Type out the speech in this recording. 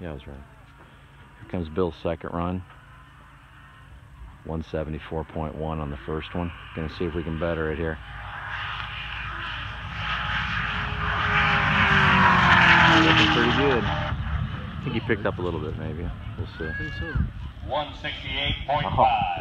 Yeah, I was right. Here comes Bill's second run. 174.1 on the first one. Gonna see if we can better it here. Looking pretty good. I think he picked up a little bit, maybe. We'll see. 168.5.